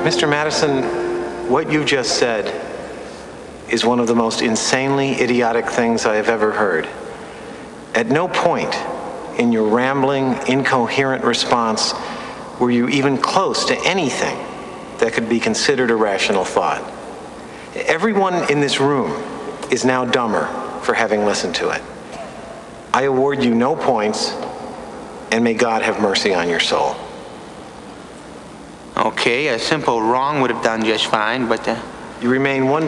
Mr. Madison, what you just said is one of the most insanely idiotic things I have ever heard. At no point in your rambling, incoherent response were you even close to anything that could be considered a rational thought. Everyone in this room is now dumber for having listened to it. I award you no points, and may God have mercy on your soul. Okay, a simple wrong would have done just fine, but uh, You remain one